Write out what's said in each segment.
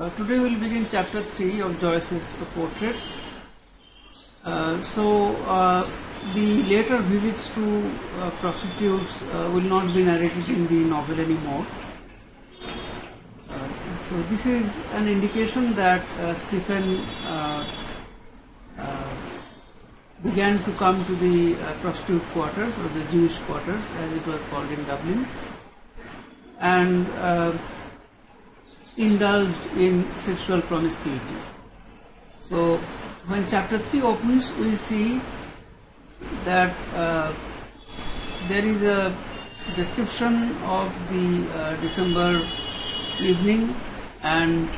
Uh, today we'll begin chapter 3 of Joyce's portrait. Uh, so uh, the later visits to uh, prostitutes uh, will not be narrated in the novel anymore. Uh, so this is an indication that Stephen began to come to the prostitute quarters or the Jewish quarters as it was called in Dublin and indulged in sexual promiscuity. So when chapter 3 opens we see that uh, there is a description of the uh, December evening and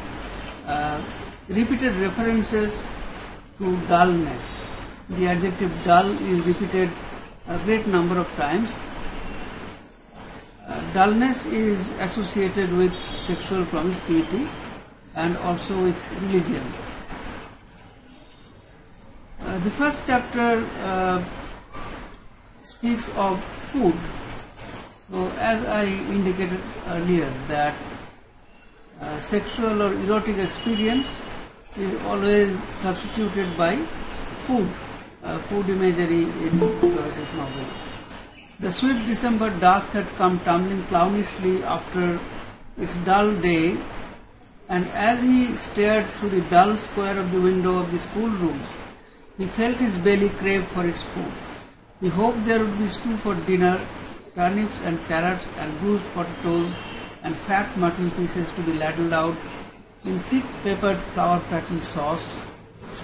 uh, repeated references to dullness. The adjective dull is repeated a great number of times. Dullness is associated with sexual promiscuity and also with religion. Uh, the first chapter uh, speaks of food. So, as I indicated earlier, that uh, sexual or erotic experience is always substituted by food, uh, food imagery in Joyce's novel. The sweet December dusk had come tumbling clownishly after its dull day, and as he stared through the dull square of the window of the schoolroom, he felt his belly crave for its food. He hoped there would be stew for dinner, turnips and carrots and bruised potatoes and fat mutton pieces to be ladled out in thick peppered flour fattened sauce.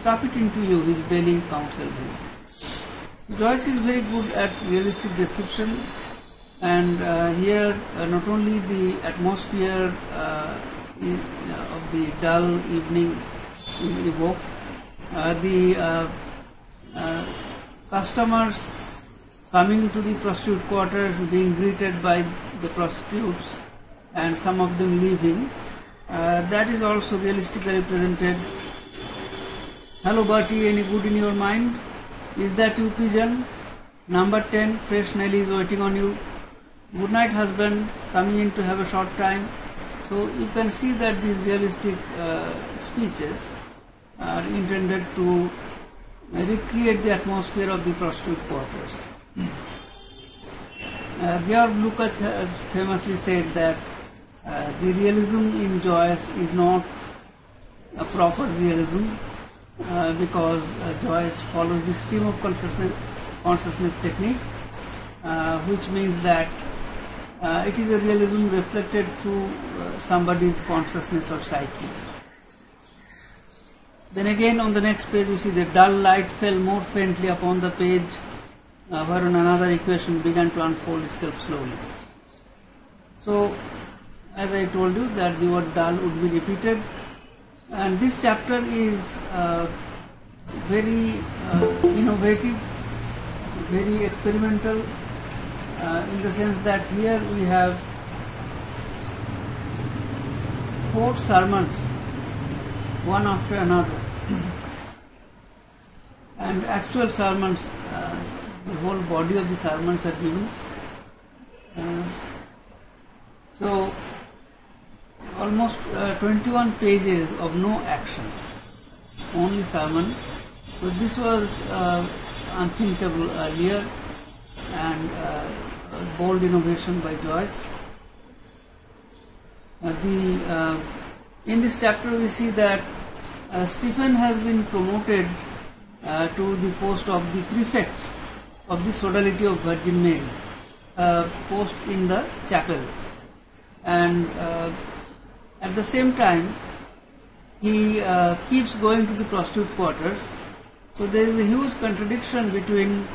Stuff it into you, his belly counseled him. Joyce is very good at realistic description and uh, here uh, not only the atmosphere uh, i- of the dull evening is evoked, uh, the uh, uh, customers coming to the prostitute quarters being greeted by the prostitutes and some of them leaving, uh, that is also realistically presented. Hello Bertie, any good in your mind? Is that you pigeon? Number 10, fresh Nelly is waiting on you. Good night husband, coming in to have a short time. So you can see that these realistic uh, speeches are intended to recreate the atmosphere of the prostitute quarters. Uh, Georg Lukács has famously said that uh, the realism in Joyce is not a proper realism uh, because uh, Joyce follows the stream of consciousness, consciousness technique, uh, which means that uh, it is a realism reflected through somebody's consciousness or psyche. Then again on the next page we see the dull light fell more faintly upon the page uh, whereon another equation began to unfold itself slowly. So as I told you that the word dull would be repeated and this chapter is uh, very uh, innovative, very experimental uh, in the sense that here we have four sermons, one after another, and actual sermons, uh, the whole body of the sermons are given. Uh, so almost uh, 21 pages of no action, only sermon. So this was uh, unthinkable earlier and uh, bold innovation by Joyce. Uh, the uh, in this chapter we see that uh, Stephen has been promoted to the post of the prefect of the sodality of Virgin Mary, post in the chapel, and uh, at the same time, he uh, keeps going to the prostitute quarters. So there is a huge contradiction between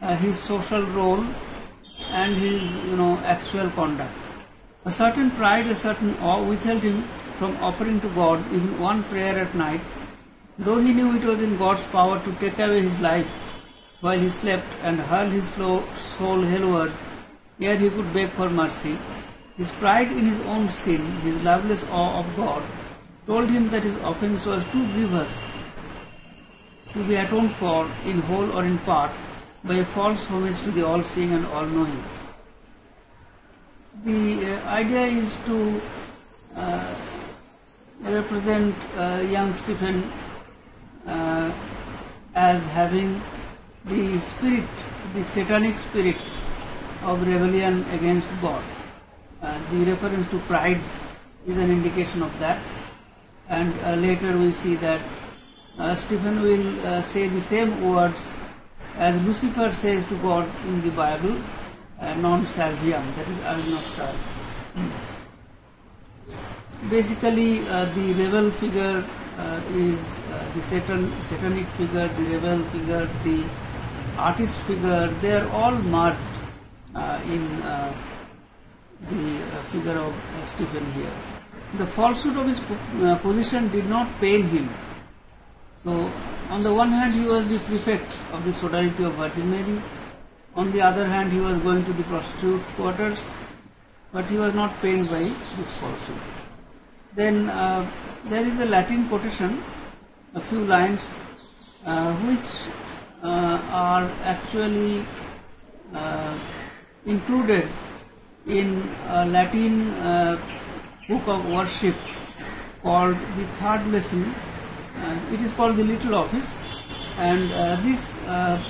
uh, his social role and his, you know, actual conduct. A certain pride, a certain awe withheld him from offering to God even one prayer at night, though he knew it was in God's power to take away his life while he slept and hurl his soul hellward ere he could beg for mercy. His pride in his own sin, his loveless awe of God, told him that his offense was too grievous to be atoned for in whole or in part by a false homage to the all-seeing and all-knowing. The uh, idea is to uh, represent uh, young Stephen uh, as having the spirit, the satanic spirit of rebellion against God. Uh, the reference to pride is an indication of that. And uh, later we see that uh, Stephen will uh, say the same words as Lucifer says to God in the Bible, uh, non serviam, that is, I will not serve. Basically, uh, the rebel figure is the Satan, satanic figure, the rebel figure, the artist figure, they are all merged in the uh, figure of uh, Stephen here. The falsehood of his uh, position did not pain him. So, on the one hand, he was the prefect of the Sodality of Virgin Mary. On the other hand, he was going to the prostitute quarters, but he was not pained by this falsehood. Then uh, there is a Latin quotation, a few lines, uh, which uh, are actually included in a Latin uh, book of worship called the third lesson. Uh, it is called the Little Office, and uh, this uh,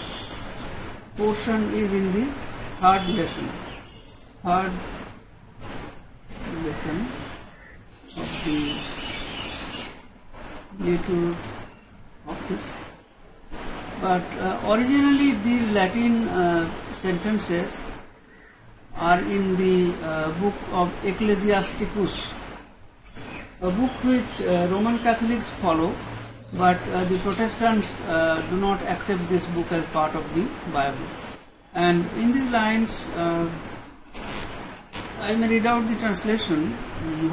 portion is in the third lesson. Third lesson of the Little Office. But uh, originally these Latin uh, sentences are in the uh, book of Ecclesiasticus, a book which uh, Roman Catholics follow, but uh, the Protestants uh, do not accept this book as part of the Bible. And in these lines, uh, I may read out the translation,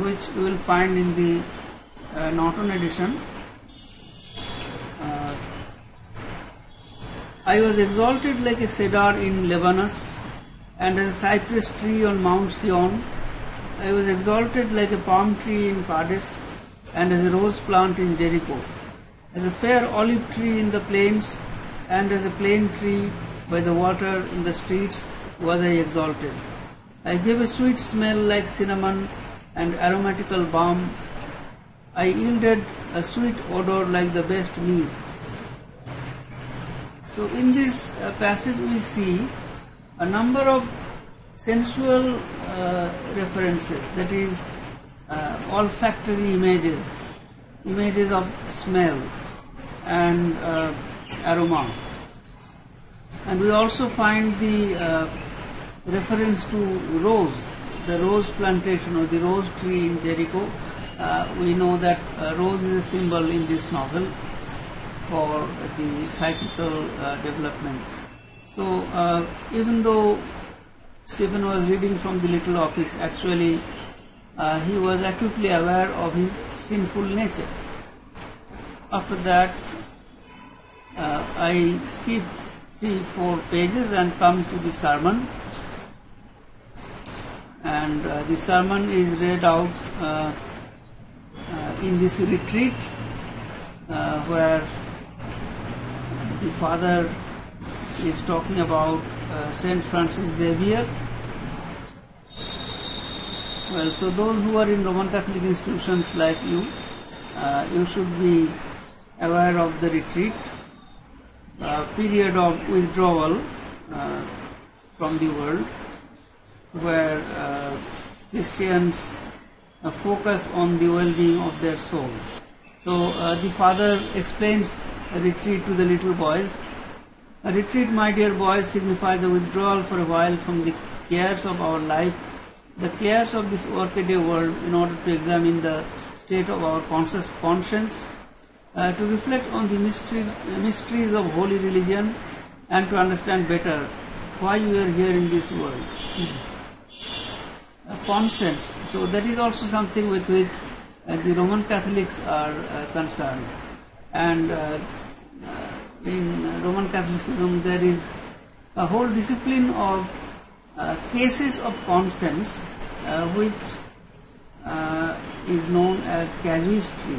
which you will find in the uh, Norton edition. I was exalted like a cedar in Libanus, and as a cypress tree on Mount Sion. I was exalted like a palm tree in Kadesh, and as a rose plant in Jericho. As a fair olive tree in the plains, and as a plane tree by the water in the streets was I exalted. I gave a sweet smell like cinnamon and aromatical balm. I yielded a sweet odor like the best mead. So in this uh, passage we see a number of sensual uh, references, that is, uh, olfactory images, images of smell and uh, aroma. And we also find the uh, reference to rose, the rose plantation or the rose tree in Jericho. Uh, we know that uh, rose is a symbol in this novel for the psychical development. So uh, even though Stephen was reading from the little office, actually uh, he was acutely aware of his sinful nature. After that, uh, I skip three, four pages and come to the sermon. And uh, the sermon is read out uh, uh, in this retreat where the father is talking about uh, Saint Francis Xavier. Well, so those who are in Roman Catholic institutions like you, uh, you should be aware of the retreat, uh, period of withdrawal uh, from the world, where uh, Christians uh, focus on the well-being of their soul. So the father explains retreat to the little boys. A retreat, my dear boys, signifies a withdrawal for a while from the cares of our life, the cares of this workaday world, in order to examine the state of our conscious conscience, uh, to reflect on the mysteries, mysteries of holy religion, and to understand better why we are here in this world. Uh, conscience. So that is also something with which uh, the Roman Catholics are uh, concerned. And uh, in Roman Catholicism there is a whole discipline of uh, cases of conscience uh, which uh, is known as casuistry.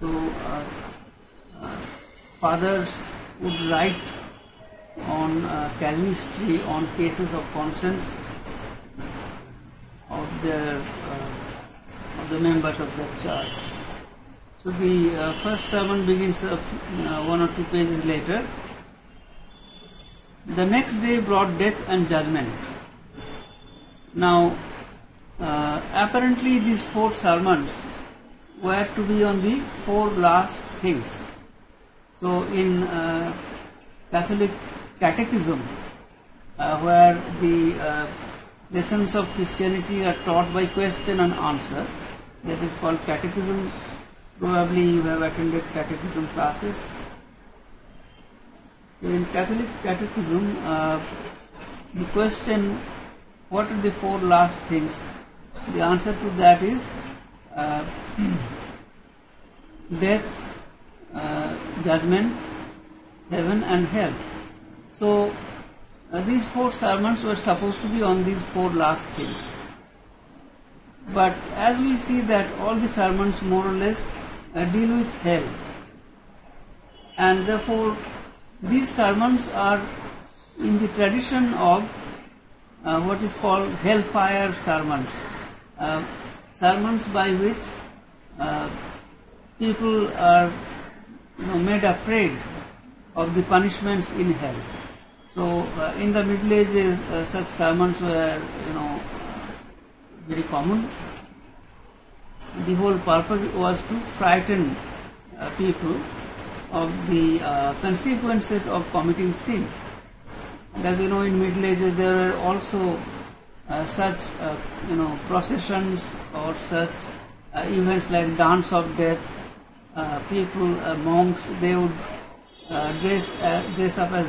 So uh, uh, fathers would write on uh, casuistry on cases of conscience of their uh, of the members of the church. So the uh, first sermon begins uh, one or two pages later. The next day brought death and judgment. Now, uh, apparently these four sermons were to be on the four last things. So in uh, Catholic Catechism, uh, where the uh, lessons of Christianity are taught by question and answer, that is called Catechism. Probably you have attended Catechism classes. In Catholic Catechism, uh, the question, what are the four last things? The answer to that is uh, death, uh, judgment, heaven and hell. So uh, these four sermons were supposed to be on these four last things. But as we see that all the sermons more or less deal with hell. And therefore these sermons are in the tradition of uh, what is called hellfire sermons. Uh, sermons by which uh, people are you know, made afraid of the punishments in hell. So uh, in the Middle Ages, uh, such sermons were, you know, very common. The whole purpose was to frighten uh, people of the uh, consequences of committing sin. As you know, in Middle Ages there were also uh, such, uh, you know, processions or such events like dance of death. people, monks, they would dress dress up as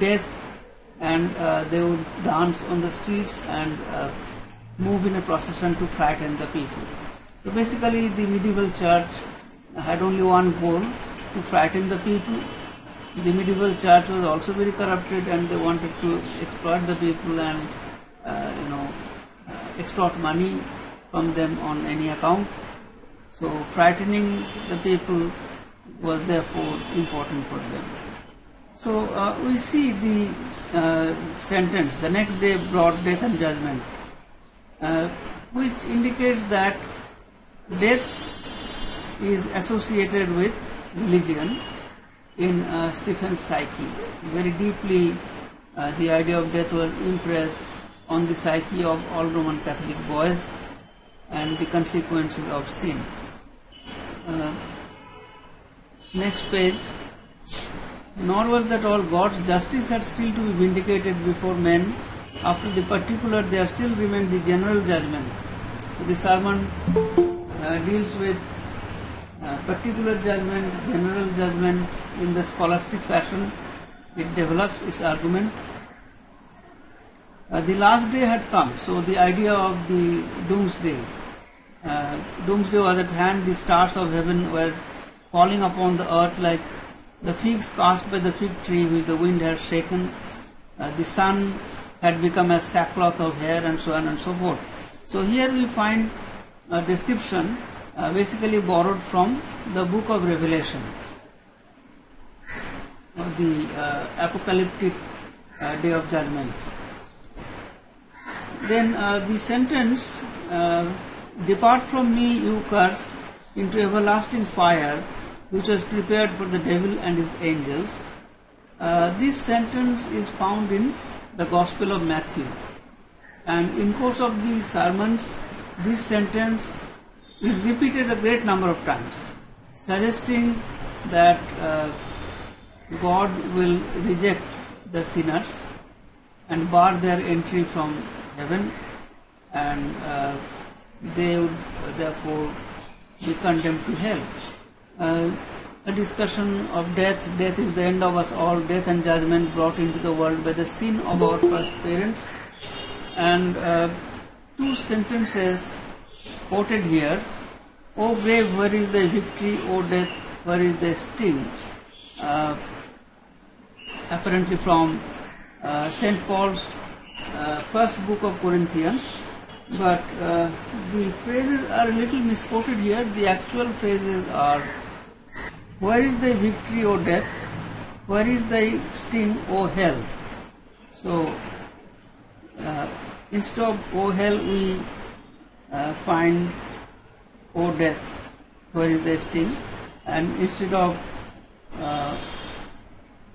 death and uh, they would dance on the streets and uh, move in a procession to frighten the people. So basically the medieval church had only one goal to frighten the people. The medieval church was also very corrupted and they wanted to exploit the people and uh, you know uh, extort money from them on any account. So frightening the people was therefore important for them. So uh, we see the uh, sentence, the next day brought death and judgment, uh, which indicates that death is associated with religion in uh, Stephen's psyche. Very deeply, uh, the idea of death was impressed on the psyche of all Roman Catholic boys and the consequences of sin. Uh, next page. Nor was that all God's justice had still to be vindicated before men. After the particular, there still remained the general judgment. The sermon deals with uh, particular judgment, general judgment in the scholastic fashion. It develops its argument. Uh, the last day had come, so the idea of the doomsday. Uh, doomsday was at hand, the stars of heaven were falling upon the earth like the figs cast by the fig tree which the wind had shaken, uh, the sun had become a sackcloth of hair and so on and so forth. So here we find description uh, basically borrowed from the book of Revelation, the uh, apocalyptic uh, day of judgment. Then the sentence, depart from me you cursed into everlasting fire which was prepared for the devil and his angels. Uh, this sentence is found in the Gospel of Matthew. And in course of the sermons, this sentence is repeated a great number of times, suggesting that uh, God will reject the sinners and bar their entry from heaven and uh, they would therefore be condemned to hell uh, a discussion of death. Death is the end of us all. Death and judgment brought into the world by the sin of our first parents. And uh, two sentences quoted here. O grave, where is thy victory? O death, where is thy sting? Uh, apparently from uh, St. Paul's uh, first book of Corinthians. But uh, the phrases are a little misquoted here. The actual phrases are where is thy victory, O death? Where is thy sting, O hell? So, uh, instead of O hell, we uh, find O death, where is the sting? And instead of uh,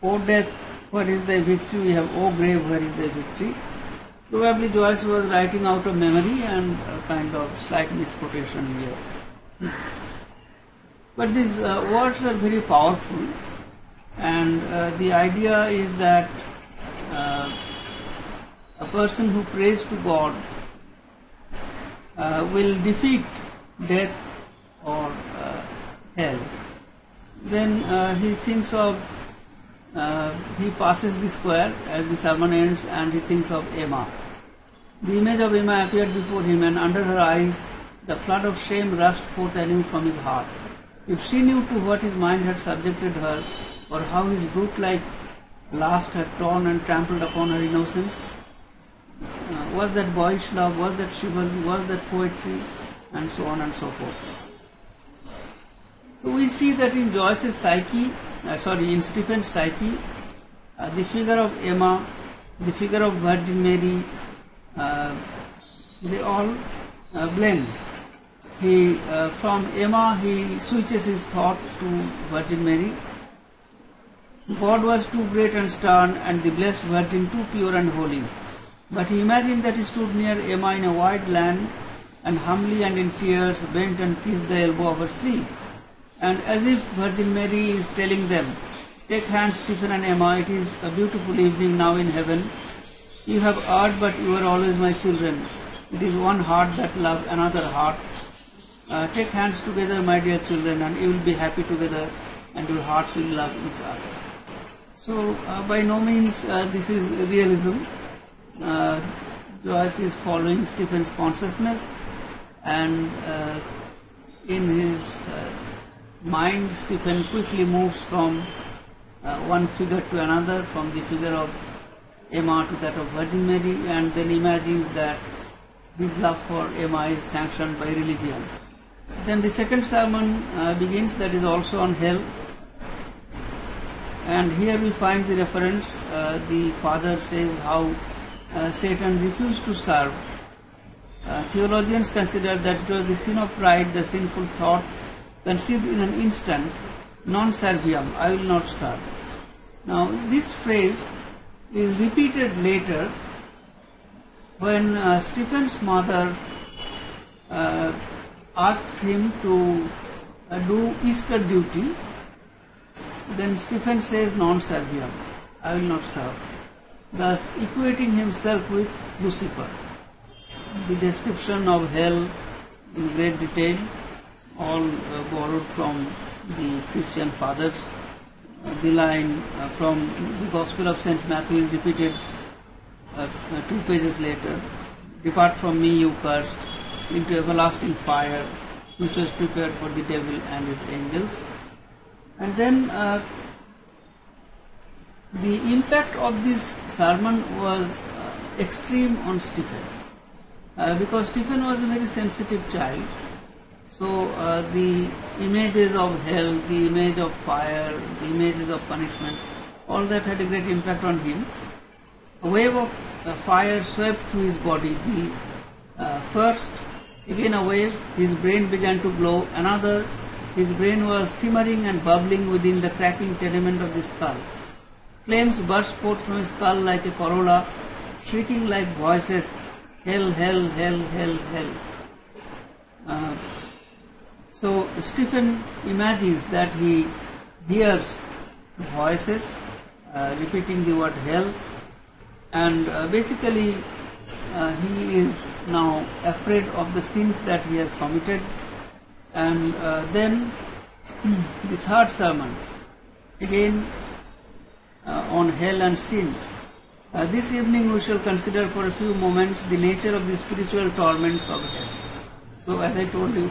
O death, where is the victory, we have O grave, where is the victory? Probably Joyce was writing out of memory and a kind of slight misquotation here. But these uh, words are very powerful, and uh, the idea is that uh, a person who prays to God uh, will defeat death or uh, hell. Then uh, he thinks of, uh, he passes the square as the sermon ends and he thinks of Emma. The image of Emma appeared before him and under her eyes the flood of shame rushed forth anew from his heart. If she knew to what his mind had subjected her, or how his brute-like lust had torn and trampled upon her innocence, uh, was that boyish love, was that chivalry, was that poetry, and so on and so forth. So we see that in Joyce's psyche, uh, sorry, in Stephen's psyche, uh, the figure of Emma, the figure of Virgin Mary, uh, they all uh, blend. He, uh, from Emma, he switches his thought to Virgin Mary. God was too great and stern, and the blessed Virgin too pure and holy. But he imagined that he stood near Emma in a wide land, and humbly and in tears bent and kissed the elbow of her sleeve. And as if Virgin Mary is telling them, Take hands, Stephen and Emma, it is a beautiful evening now in heaven. You have erred, but you are always my children. It is one heart that loves another heart. Uh, take hands together, my dear children, and you will be happy together, and your hearts will love each other. So, uh, by no means uh, this is realism. Uh, Joyce is following Stephen's consciousness, and uh, in his uh, mind, Stephen quickly moves from uh, one figure to another, from the figure of Emma to that of Virgin Mary, and then imagines that his love for Emma is sanctioned by religion. Then the second sermon uh, begins, that is also on hell. And here we find the reference, uh, the father says how uh, Satan refused to serve. Uh, theologians consider that it was the sin of pride, the sinful thought, conceived in an instant, non serviam, I will not serve. Now, this phrase is repeated later when uh, Stephen's mother uh, asks him to uh, do Easter duty, then Stephen says non serviam, I will not serve, thus equating himself with Lucifer. The description of hell in great detail, all uh, borrowed from the Christian fathers. Uh, the line uh, from the Gospel of St. Matthew is repeated uh, uh, two pages later. Depart from me, you cursed, into everlasting fire, which was prepared for the devil and his angels. And then uh, the impact of this sermon was uh, extreme on Stephen. Uh, because Stephen was a very sensitive child. So uh, the images of hell, the image of fire, the images of punishment, all that had a great impact on him. A wave of uh, fire swept through his body. The uh, first, again a wave, his brain began to glow. Another, his brain was simmering and bubbling within the cracking tenement of the skull. Flames burst forth from his skull like a corolla, shrieking like voices, hell, hell, hell, hell, hell. Uh, so Stephen imagines that he hears voices uh, repeating the word hell, and uh, basically uh, he is now afraid of the sins that he has committed. And uh, then the third sermon, again on hell and sin. Uh, this evening we shall consider for a few moments the nature of the spiritual torments of hell. So as I told you,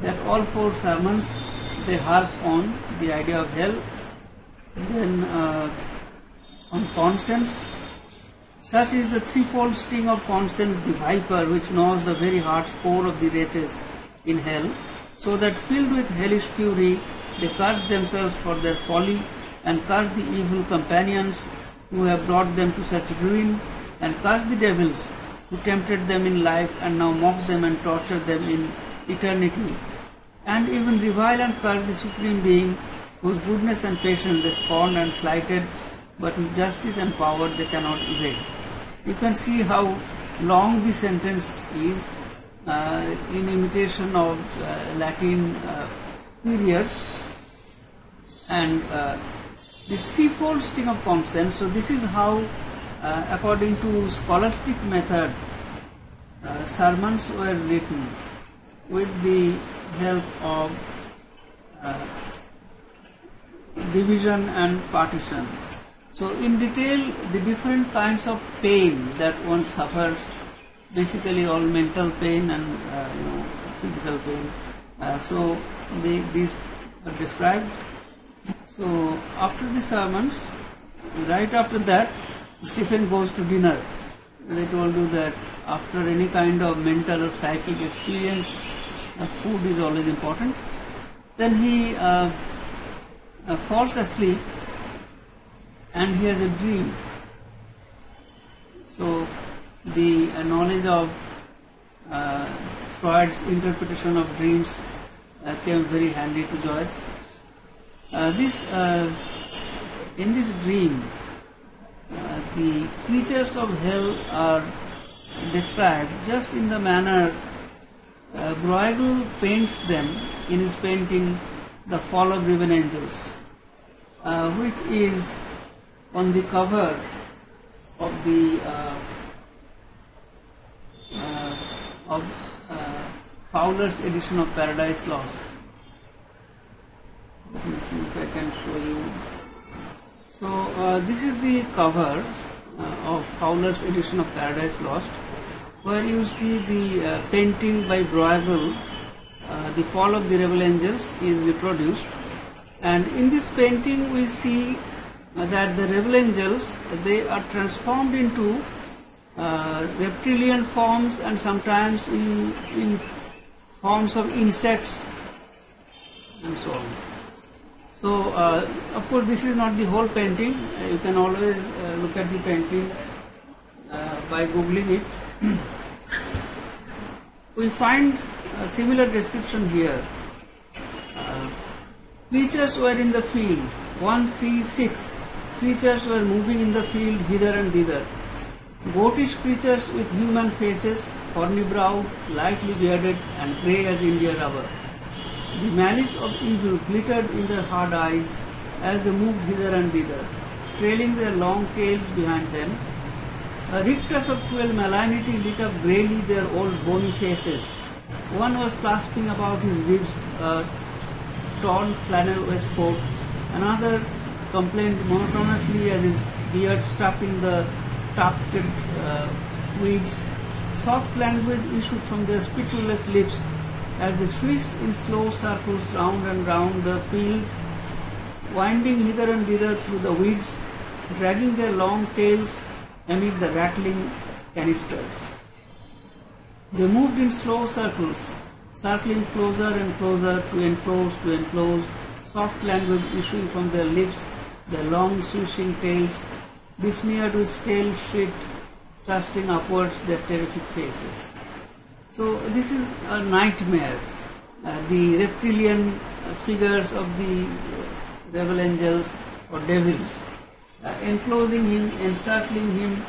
that all four sermons they harp on the idea of hell, then uh, on conscience. Such is the threefold sting of conscience, the viper which gnaws the very heart's core of the wretches in hell, so that filled with hellish fury they curse themselves for their folly and curse the evil companions who have brought them to such ruin, and curse the devils who tempted them in life and now mock them and torture them in eternity, and even revile and curse the Supreme Being, whose goodness and patience they scorn and slighted, but whose justice and power they cannot evade. You can see how long the sentence is uh, in imitation of uh, Latin uh, periods and uh, the threefold sting of consent. So this is how, uh, according to scholastic method, uh, sermons were written with the help of uh, division and partition. So in detail, the different kinds of pain that one suffers, basically all mental pain and uh, you know physical pain. Uh, so these are described. So after the sermons, right after that, Stephen goes to dinner. They told you that after any kind of mental or psychic experience, food is always important. Then he uh, uh, falls asleep and he has a dream. So the uh, knowledge of uh, Freud's interpretation of dreams uh, came very handy to Joyce. Uh, this uh, in this dream, uh, the creatures of hell are described just in the manner uh, Bruegel paints them in his painting The Fall of Rebel Angels, uh, which is on the cover of the uh, uh, of Fowler's edition of Paradise Lost. Let me see if I can show you. So uh, this is the cover uh, of Fowler's edition of Paradise Lost, where you see the uh, painting by Bruegel, uh, The Fall of the Rebel Angels is reproduced. And in this painting we see uh, that the rebel angels, they are transformed into uh, reptilian forms and sometimes in, in forms of insects and so on. So, uh, of course, this is not the whole painting. Uh, you can always uh, look at the painting uh, by googling it. we find a similar description here. Uh, creatures were in the field. One, three, six. Creatures were moving in the field hither and thither. Goatish creatures with human faces, horny browed, lightly bearded, and grey as India rubber. The malice of evil glittered in their hard eyes as they moved hither and thither, trailing their long tails behind them. A rictus of cruel malignity lit up greyly their old bony faces. One was clasping about his ribs a torn flannel waistcoat, another complained monotonously as his beard stuck in the tufted uh, weeds. Soft language issued from their spitulous lips as they swished in slow circles round and round the field, winding hither and thither through the weeds, dragging their long tails amid the rattling canisters. They moved in slow circles, circling closer and closer to enclose, to enclose, soft language issuing from their lips, their long swishing tails, besmeared with stale shit, thrusting upwards their terrific faces. So this is a nightmare. Uh, the reptilian uh, figures of the rebel angels or devils uh, enclosing him, encircling him,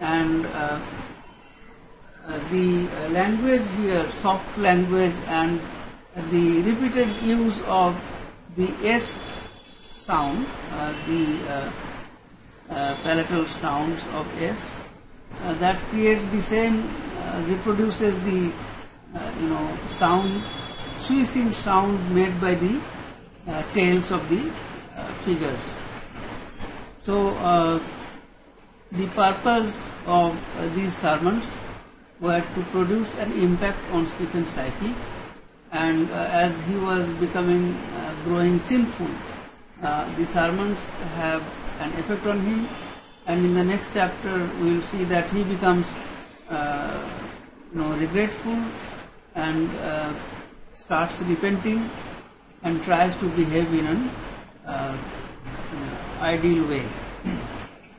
and uh, uh, the uh, language here, soft language, and the repeated use of the S sound, uh, the uh, uh, palatal sounds of S, uh, that creates the same, uh, reproduces the uh, you know sound, swishing sound made by the uh, tails of the uh, figures. So uh, the purpose of uh, these sermons were to produce an impact on Stephen's psyche, and uh, as he was becoming uh, growing sinful, uh, the sermons have an effect on him, and in the next chapter we will see that he becomes, uh, you know, regretful and uh, starts repenting and tries to behave in an uh, ideal way.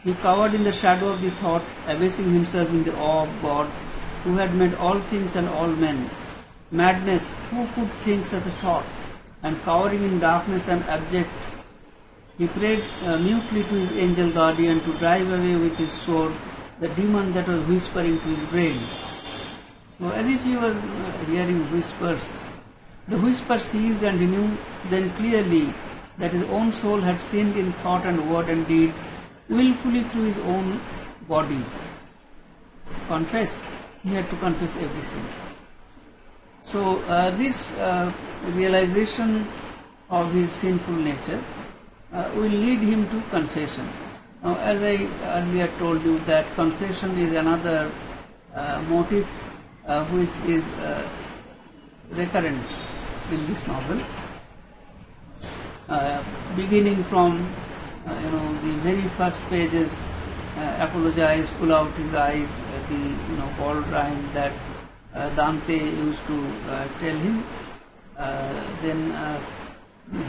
He cowered in the shadow of the thought, abasing himself in the awe of God, who had made all things and all men. Madness, who could think such a thought? And cowering in darkness and abject, he prayed uh, mutely to his angel guardian to drive away with his sword the demon that was whispering to his brain. So, as if he was uh, hearing whispers, the whisper ceased and he knew then clearly that his own soul had sinned in thought and word and deed, willfully through his own body. Confess, he had to confess every sin. So, uh, this uh, realization of his sinful nature uh, will lead him to confession. Now, as I earlier told you, that confession is another uh, motive uh, which is uh, recurrent in this novel. Uh, beginning from uh, you know the very first pages, uh, apologize, pull out his eyes, uh, the you know bald rhyme that Dante used to tell him. Then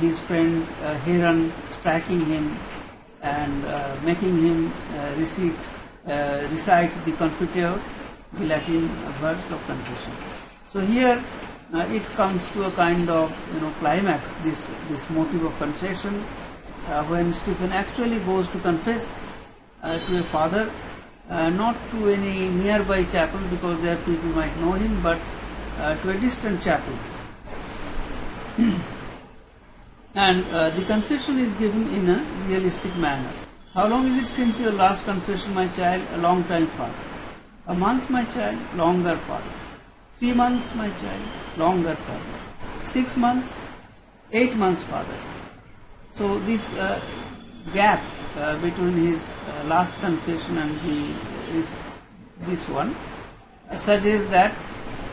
his friend Heron striking him and making him recite, recite the Confiteor, the Latin verse of confession. So here uh, it comes to a kind of you know climax. This this motive of confession uh, when Stephen actually goes to confess uh, to a father, uh, not to any nearby chapel because there people might know him, but uh, to a distant chapel. and uh, the confession is given in a realistic manner. How long is it since your last confession, my child? A long time, father. A month, my child? Longer, father. Three months, my child? Longer, father. Six months? Eight months, father. So this uh, gap uh, between his uh, last confession and the, his, this one uh, suggests that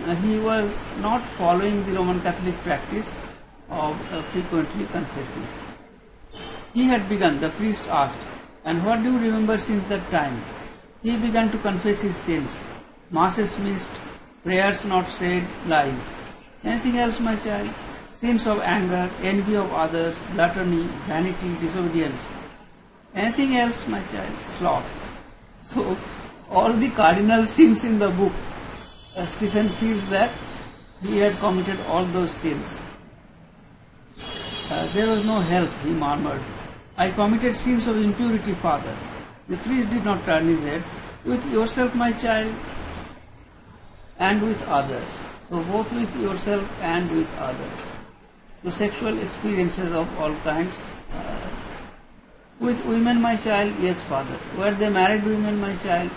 uh, he was not following the Roman Catholic practice of uh, frequently confessing. He had begun, the priest asked, and what do you remember since that time? He began to confess his sins, masses missed, prayers not said, lies. Anything else, my child? Sins of anger, envy of others, gluttony, vanity, disobedience. Anything else, my child? Sloth. So, all the cardinal sins in the book, uh, Stephen feels that he had committed all those sins. Uh, there was no help, he murmured. I committed sins of impurity, father. The priest did not turn his head. With yourself, my child, and with others. So, both with yourself and with others. So, sexual experiences of all kinds. Uh, with women, my child, yes, father. Were they married women, my child?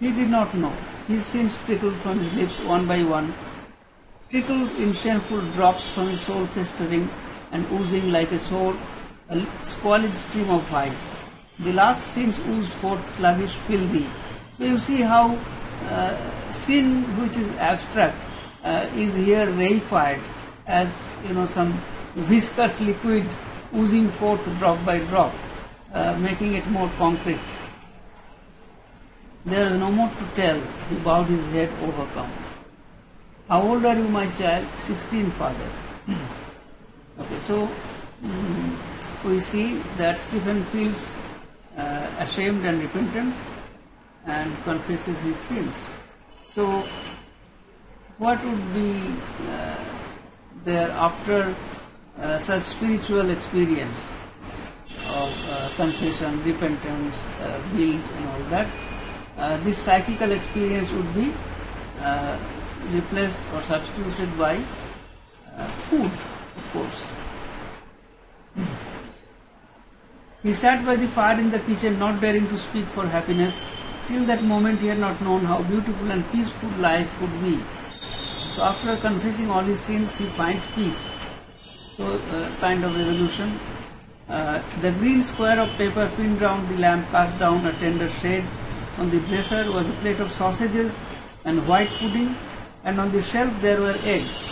He did not know. His sins trickled from his lips one by one, trickled in shameful drops from his soul festering and oozing like a soul, a squalid stream of vice. The last sins oozed forth sluggish, filthy. So you see how uh, sin, which is abstract, uh, is here reified as you know some viscous liquid oozing forth drop by drop, uh, making it more concrete. There is no more to tell. He bowed his head overcome. How old are you, my child? Sixteen, father. okay, so mm, we see that Stephen feels uh, ashamed and repentant and confesses his sins. So, what would be uh, there after uh, such spiritual experience of uh, confession, repentance, uh, guilt, and all that? Uh, this psychical experience would be uh, replaced or substituted by food, of course. He sat by the fire in the kitchen, not daring to speak for happiness. Till that moment, he had not known how beautiful and peaceful life could be. So, after confessing all his sins, he finds peace. So, uh, kind of resolution. Uh, the green square of paper pinned round the lamp cast down a tender shade. On the dresser was a plate of sausages and white pudding, and on the shelf there were eggs.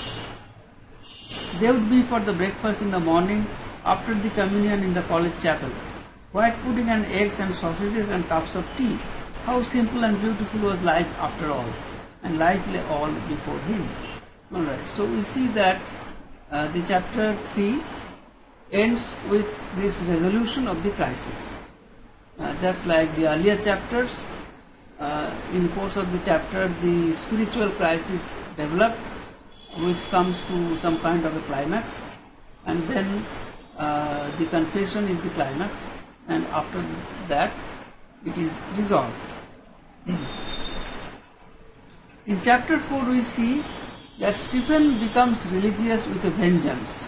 They would be for the breakfast in the morning after the communion in the college chapel. White pudding and eggs and sausages and cups of tea. How simple and beautiful was life after all, and life lay all before him. Alright, so we see that uh, the chapter 3 ends with this resolution of the crisis. Uh, just like the earlier chapters, uh, in course of the chapter, the spiritual crisis developed which comes to some kind of a climax, and then uh, the confession is the climax, and after that it is resolved. In chapter 4, we see that Stephen becomes religious with a vengeance.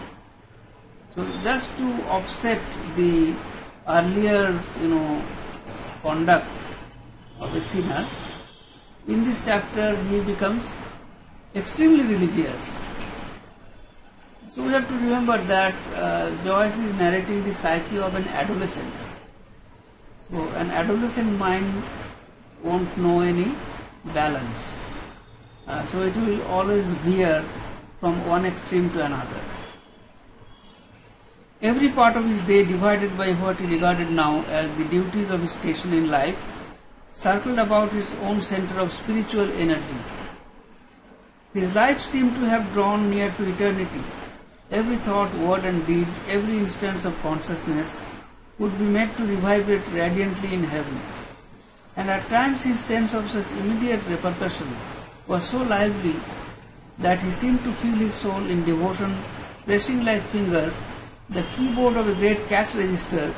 So, just to offset the earlier, you know, conduct of a sinner, in this chapter he becomes extremely religious. So we have to remember that uh, Joyce is narrating the psyche of an adolescent. So an adolescent mind won't know any balance. Uh, so it will always veer from one extreme to another. Every part of his day divided by what he regarded now as the duties of his station in life circled about his own center of spiritual energy. His life seemed to have drawn near to eternity. Every thought, word and deed, every instance of consciousness would be made to revibrate radiantly in heaven. And at times his sense of such immediate repercussion was so lively that he seemed to feel his soul in devotion pressing like fingers the keyboard of a great cash register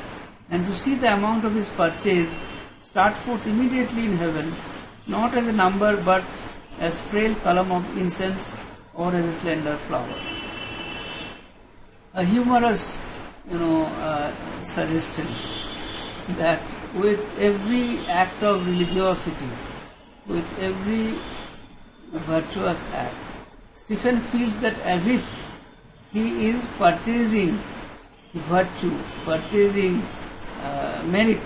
and to see the amount of his purchase start forth immediately in heaven, not as a number but as frail column of incense or as a slender flower. A humorous, you know, uh, suggestion that with every act of religiosity, with every virtuous act, Stephen feels that as if he is purchasing virtue, purchasing uh, merit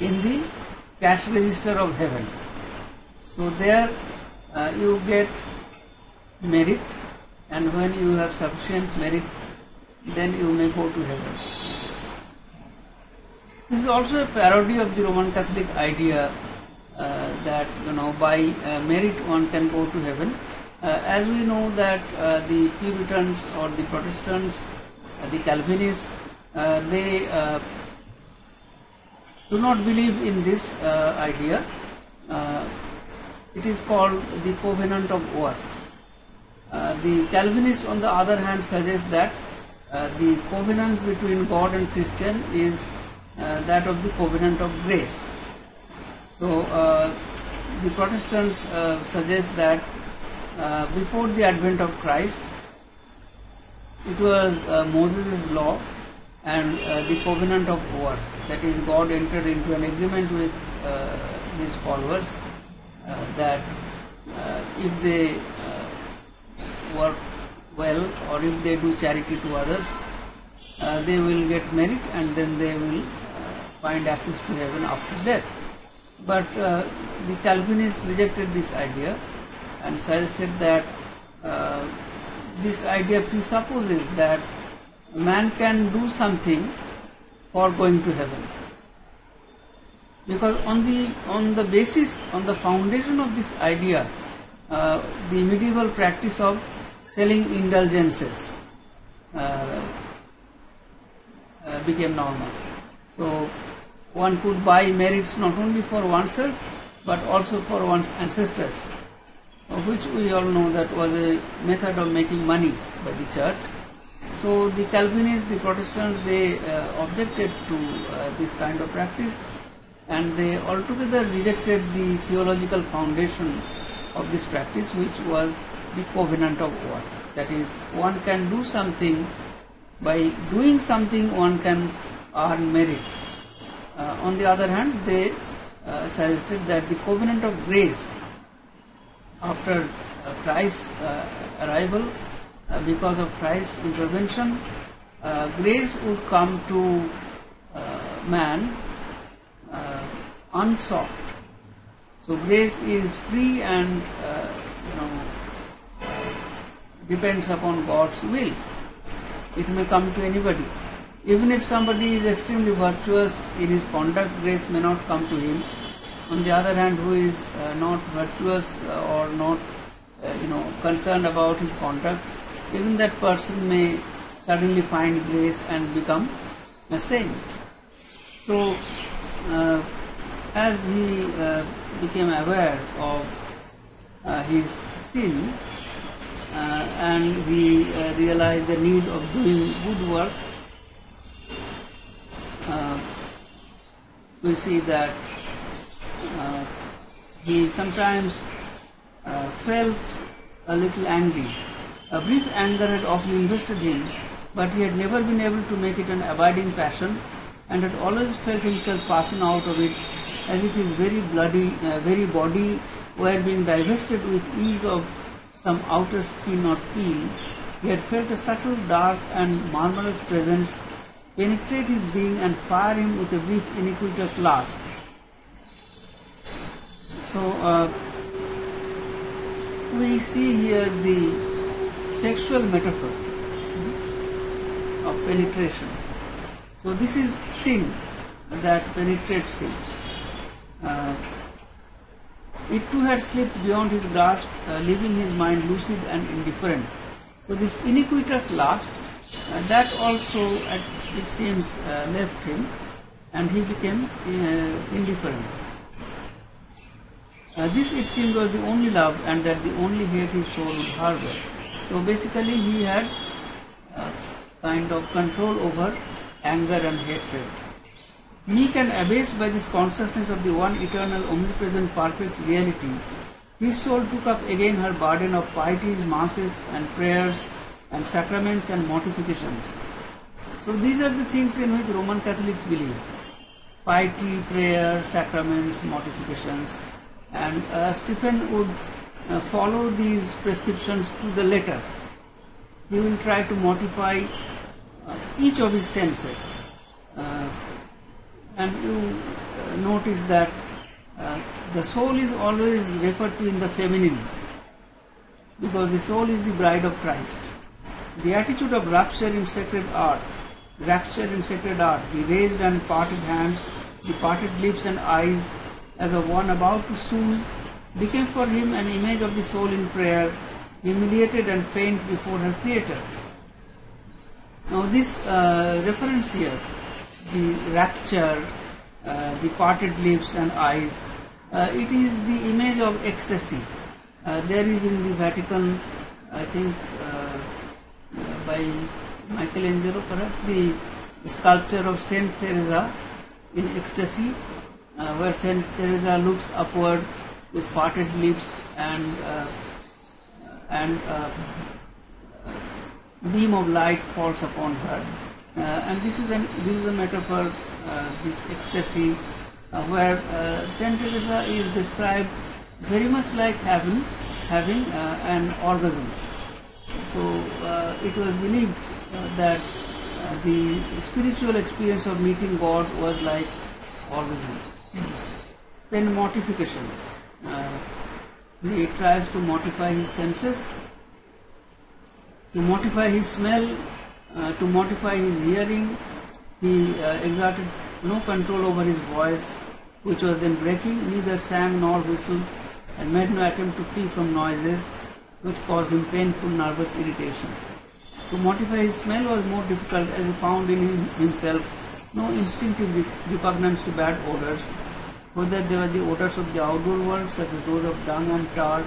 in the cash register of heaven. So there uh, you get merit and when you have sufficient merit then you may go to heaven. This is also a parody of the Roman Catholic idea uh, that you know by uh, merit one can go to heaven. Uh, as we know that uh, the Puritans or the Protestants, uh, the Calvinists, uh, they do not believe in this idea. it is called the covenant of works. the Calvinists, on the other hand, suggest that the covenant between God and Christian is that of the covenant of grace. So the Protestants uh, suggest that uh, before the advent of Christ, it was uh, Moses' law and uh, the covenant of war. That is, God entered into an agreement with uh, his followers uh, that if they work well or if they do charity to others, they will get merit and then they will find access to heaven after death. But uh, the Calvinists rejected this idea and suggested that uh, this idea presupposes that man can do something for going to heaven. Because on the on the basis, on the foundation of this idea, uh, the medieval practice of selling indulgences uh, uh became normal. So one could buy merits not only for oneself but also for one's ancestors, which we all know that was a method of making money by the church. So the Calvinists, the Protestants, they uh, objected to uh, this kind of practice and they altogether rejected the theological foundation of this practice which was the covenant of work. That is, one can do something, by doing something one can earn merit Uh, on the other hand, they uh, suggested that the covenant of grace after uh, Christ's arrival, uh, because of Christ's intervention, uh, grace would come to man unsought. So grace is free and you know depends upon God's will. It may come to anybody. Even if somebody is extremely virtuous in his conduct, grace may not come to him. On the other hand, who is uh, not virtuous uh, or not, uh, you know, concerned about his conduct, even that person may suddenly find grace and become a saint. So, uh, as he uh, became aware of uh, his sin, and he realized the need of doing good work, uh, we see that uh, he sometimes uh, felt a little angry. A brief anger had often invested him, but he had never been able to make it an abiding passion and had always felt himself passing out of it as if his very bloody, uh, very body were being divested with ease of some outer skin or peel. He had felt a subtle, dark and marvelous presence penetrate his being and fire him with a brief iniquitous lust. So uh, we see here the sexual metaphor of penetration. So this is sin that penetrates sin. Uh, it too had slipped beyond his grasp, uh, leaving his mind lucid and indifferent. So this iniquitous lust, uh, that also, uh, it seems, uh, left him, and he became uh, indifferent. Uh, this, it seemed, was the only love, and that the only hate his soul would harbor. So basically, he had uh, kind of control over anger and hatred. Meek and abased by this consciousness of the one eternal, omnipresent, perfect reality, his soul took up again her burden of pieties, masses, and prayers, and sacraments and mortifications. So these are the things in which Roman Catholics believe. Piety, prayer, sacraments, mortifications. And uh, Stephen would uh, follow these prescriptions to the letter. He will try to mortify uh, each of his senses. Uh, and you uh, notice that uh, the soul is always referred to in the feminine because the soul is the bride of Christ. The attitude of rapture in sacred art, rapture in sacred art, the raised and parted hands, the parted lips and eyes, as of one about to swoon, became for him an image of the soul in prayer, humiliated and faint before her Creator. Now this uh, reference here, the rapture, uh, the parted lips and eyes, uh, it is the image of ecstasy. Uh, there is in the Vatican, I think, uh, by Michelangelo, perhaps the sculpture of Saint Teresa in ecstasy, uh, where Saint Teresa looks upward with parted lips and uh, and uh, beam of light falls upon her. Uh, and this is an this is a metaphor, uh, this ecstasy, uh, where uh, Saint Teresa is described very much like having having uh, an orgasm. So uh, it was believed uh, that uh, the spiritual experience of meeting God was like orgasm. Then mortification. Uh, he tries to mortify his senses, to mortify his smell, uh, to mortify his hearing. He uh, exerted no control over his voice, which was then breaking, neither sang nor whistled, and made no attempt to flee from noises which caused him painful nervous irritation. To modify his smell was more difficult as he found in him himself no instinctive repugnance to bad odors, whether they were the odors of the outdoor world, such as those of dung and tar,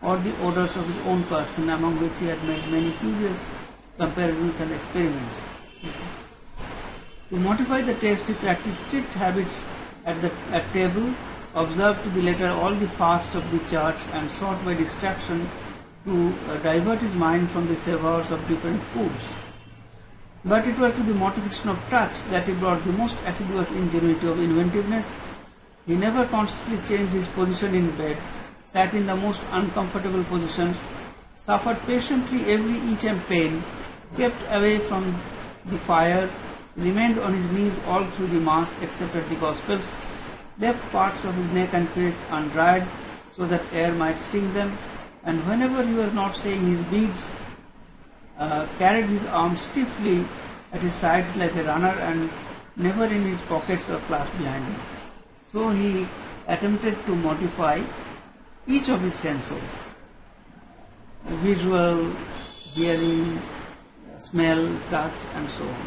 or the odors of his own person, among which he had made many curious comparisons and experiments. To modify the taste, he practiced strict habits at the at table, observed to the letter all the fasts of the church, and sought by distraction to uh, divert his mind from the savours of different foods. But it was to the mortification of touch that he brought the most assiduous ingenuity of inventiveness. He never consciously changed his position in bed, sat in the most uncomfortable positions, suffered patiently every itch and pain, kept away from the fire, remained on his knees all through the Mass except at the Gospels, left parts of his neck and face undried so that air might sting them, and whenever he was not saying his beads, uh, carried his arms stiffly at his sides like a runner and never in his pockets or clasped behind him. So he attempted to modify each of his senses visual, hearing, smell, touch, and so on.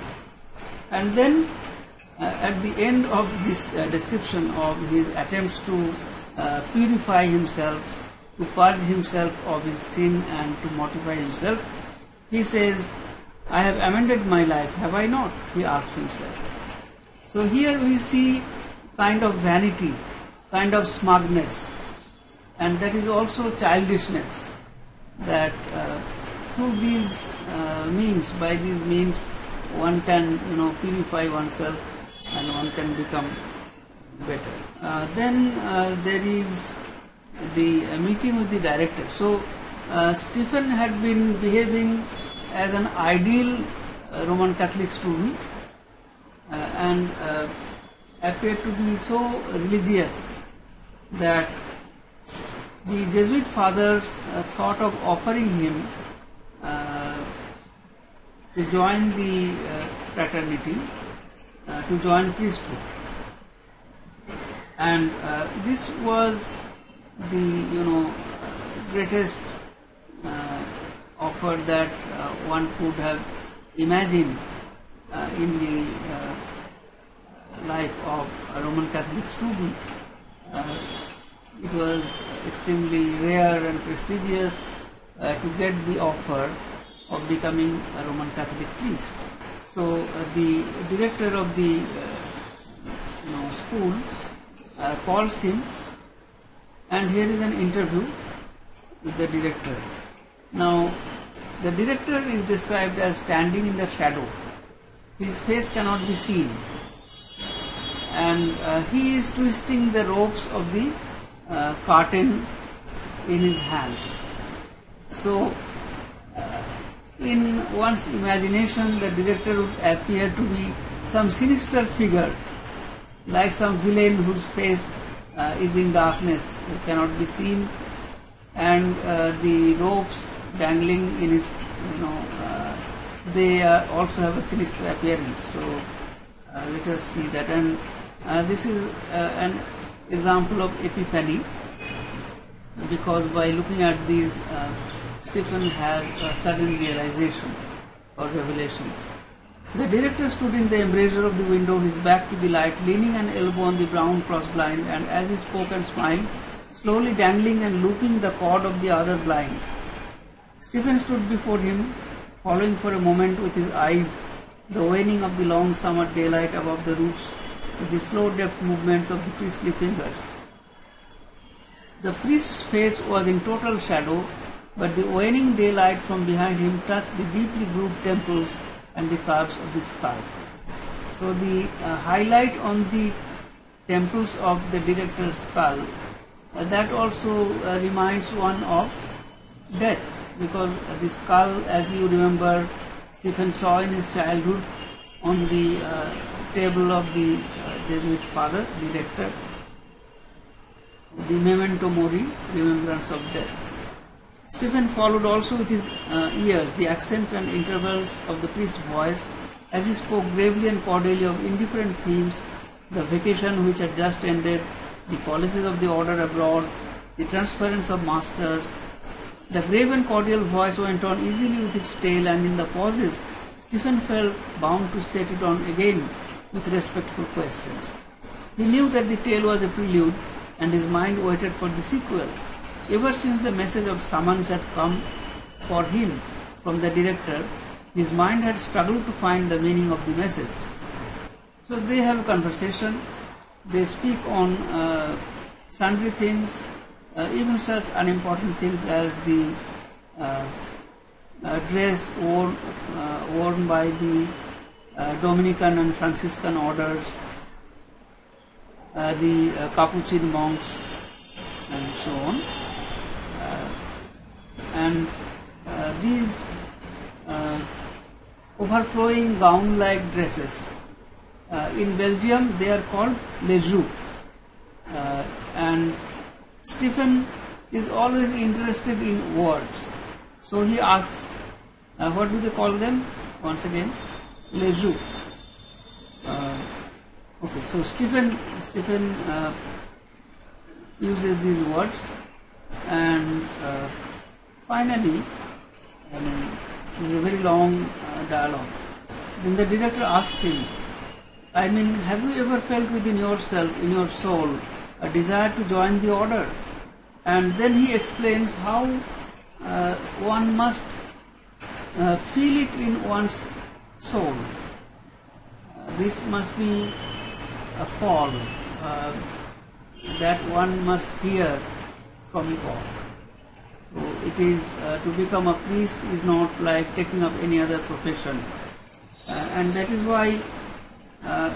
And then uh, at the end of this uh, description of his attempts to uh, purify himself, to purge himself of his sin and to mortify himself, he says, I have amended my life, have I not? He asked himself. So here we see kind of vanity, kind of smugness, and that is also childishness. That uh, through these uh, means, by these means, one can you know purify oneself and one can become better. Uh, then uh, there is the uh, meeting with the director. So uh, Stephen had been behaving as an ideal uh, Roman Catholic student and appeared to be so religious that the Jesuit fathers uh, thought of offering him uh, to join the uh, fraternity, to join priesthood. And this was the you know greatest uh, offer that uh, one could have imagined uh, in the uh, life of a Roman Catholic student. Uh, it was extremely rare and prestigious uh, to get the offer of becoming a Roman Catholic priest. So the director of the you know, school calls him and here is an interview with the director. Now the director is described as standing in the shadow. His face cannot be seen and uh, he is twisting the ropes of the uh, curtain in his hands. So, uh, in one's imagination, the director would appear to be some sinister figure, like some villain whose face uh, is in darkness, it cannot be seen, and uh, the ropes dangling in his, you know, uh, they uh, also have a sinister appearance. So, uh, let us see that. And uh, this is an example of epiphany because by looking at these, Stephen has a sudden realization or revelation. The director stood in the embrasure of the window, his back to the light, leaning an elbow on the brown cross blind, and as he spoke and smiled, slowly dangling and looping the cord of the other blind. Stephen stood before him, following for a moment with his eyes the waning of the long summer daylight above the roofs with the slow deft movements of the priestly fingers. The priest's face was in total shadow, but the waning daylight from behind him touched the deeply grooved temples and the curves of the skull. So the uh, highlight on the temples of the director's skull, uh, that also uh, reminds one of death, because the skull, as you remember, Stephen saw in his childhood on the uh, table of the uh, Jesuit father, the rector, the memento mori, remembrance of death. Stephen followed also with his uh, ears the accent and intervals of the priest's voice as he spoke gravely and cordially of indifferent themes, the vacation which had just ended, the colleges of the order abroad, the transference of masters. The grave and cordial voice went on easily with its tale, and in the pauses, Stephen felt bound to set it on again with respectful questions. He knew that the tale was a prelude, and his mind waited for the sequel. Ever since the message of summons had come for him from the director, his mind had struggled to find the meaning of the message. So they have a conversation, they speak on uh, sundry things, uh, even such unimportant things as the uh, uh, dress worn, uh, worn by the uh, Dominican and Franciscan orders, the Capuchin monks, and so on. And uh, these uh, overflowing gown-like dresses. Uh, in Belgium, they are called les. Uh, and Stephen is always interested in words. So he asks, uh, what do they call them? Once again, les jupes. Uh, okay, so Stephen, Stephen uh, uses these words and finally, I mean, it is a very long uh, dialogue. Then the director asks him, I mean, have you ever felt within yourself, in your soul, a desire to join the order? And then he explains how uh, one must uh, feel it in one's soul. Uh, this must be a call uh, that one must hear from God. So it is uh, to become a priest is not like taking up any other profession, uh, and that is why uh,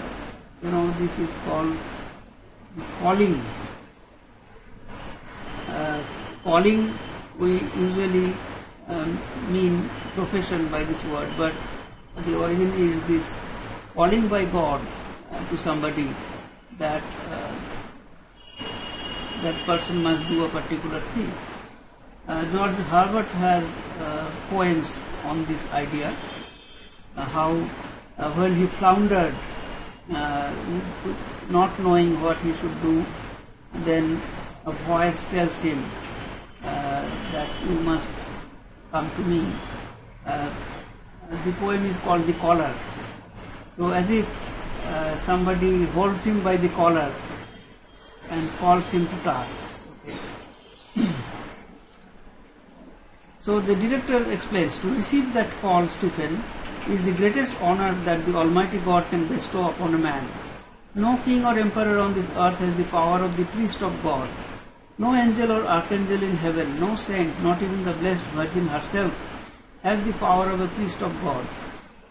you know this is called calling. Calling we usually um, mean profession by this word, but the origin is this calling by God uh, to somebody that uh, that person must do a particular thing. Uh, George Herbert has uh, poems on this idea, uh, how when he floundered, not knowing what he should do, then a voice tells him that you must come to me. The poem is called The Collar. So as if uh, somebody holds him by the collar and calls him to task. Okay. so the director explains, to receive that call, Stephen, is the greatest honor that the Almighty God can bestow upon a man. No king or emperor on this earth has the power of the priest of God. No angel or archangel in heaven, no saint, not even the blessed Virgin herself, has the power of a priest of God.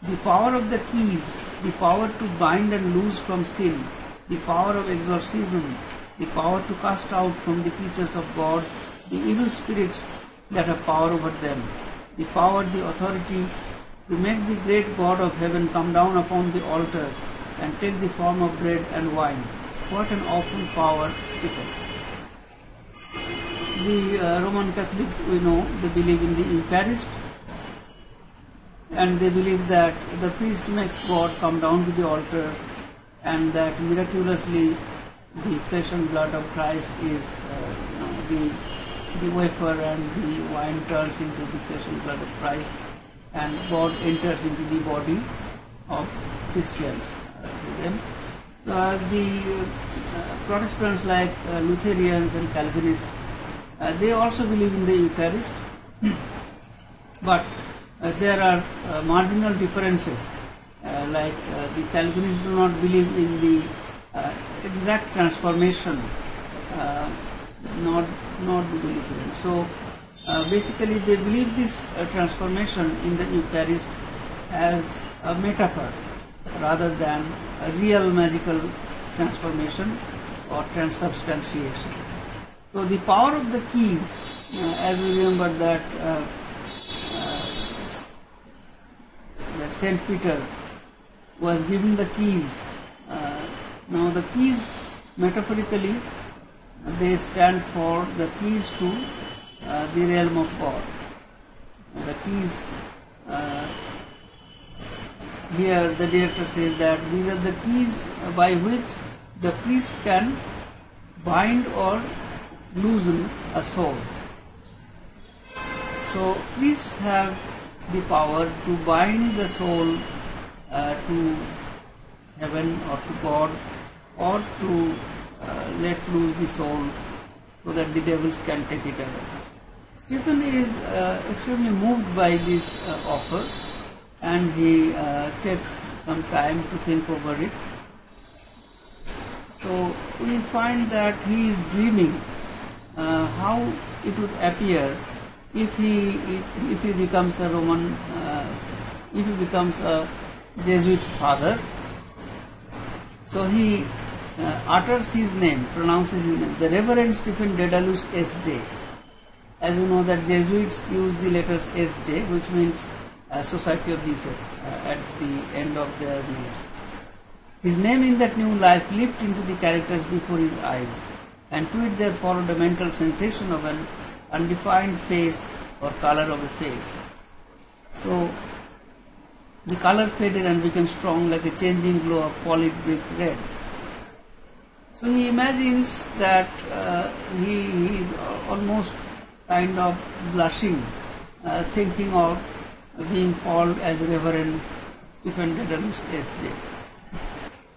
The power of the keys, the power to bind and loose from sin, the power of exorcism, the power to cast out from the creatures of God the evil spirits that have power over them, the power, the authority to make the great God of heaven come down upon the altar and take the form of bread and wine. What an awful power, Stephen. The uh, Roman Catholics, we know, they believe in the Eucharist and they believe that the priest makes God come down to the altar and that miraculously the flesh and blood of Christ is, uh, you know, the, the wafer and the wine turns into the and blood of Christ and God enters into the body of Christians uh, them. Uh, the uh, Protestants like uh, Lutherans and Calvinists, uh, they also believe in the Eucharist, but uh, there are marginal differences. Like the Calvinists do not believe in the exact transformation, not not the Lutherans. So uh, basically, they believe this uh, transformation in the Eucharist as a metaphor rather than a real magical transformation or transubstantiation. So the power of the keys, uh, as we remember that uh, uh, that Saint Peter was given the keys. Uh, now the keys, metaphorically, they stand for the keys to uh, the realm of God. The keys. Uh, here the director says that these are the keys by which the priest can bind or loosen a soul. So priests have the power to bind the soul uh, to heaven or to God or to let loose the soul so that the devils can take it away. Stephen is uh, extremely moved by this uh, offer and he uh, takes some time to think over it. So we find that he is dreaming uh, how it would appear if he if, if he becomes a Roman, uh, if he becomes a Jesuit father. So he uh, utters his name, pronounces his name, the Reverend Stephen Dedalus S.J. As you know that Jesuits use the letters S.J. which means uh, Society of Jesus uh, at the end of their names. His name in that new life leaped into the characters before his eyes, and to it there followed a mental sensation of an undefined face or color of a face. So the color faded and became strong like a changing glow of polished brick red. So he imagines that uh, he, is almost kind of blushing, uh, thinking of being called as Reverend Stephen Dedalus S.J.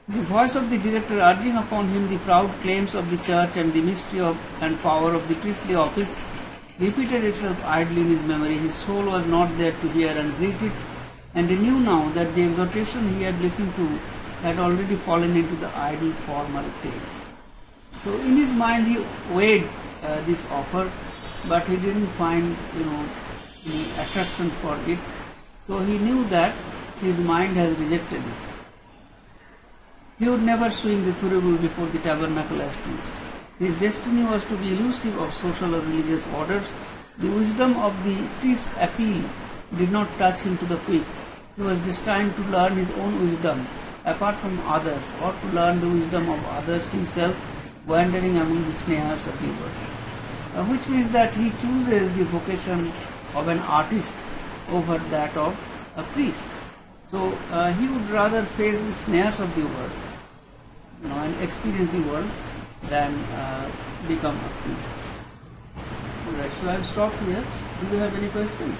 The voice of the director urging upon him the proud claims of the church and the mystery of, and power of the priestly office repeated itself idly in his memory. His soul was not there to hear and greet it, and he knew now that the exhortation he had listened to had already fallen into the idle formal tale. So in his mind he weighed uh, this offer, but he didn't find, you know, any attraction for it. So he knew that his mind has rejected it. He would never swing the thurible before the tabernacle as priest. His destiny was to be elusive of social or religious orders. The wisdom of the priest's appeal did not touch him to the quick. He was destined to learn his own wisdom apart from others, or to learn the wisdom of others himself, wandering among the snares of the world. Uh, which means that he chooses the vocation of an artist over that of a priest. So uh, he would rather face the snares of the world, you know, and experience the world than uh, become a priest. Alright, so I've stopped here. Do you have any questions?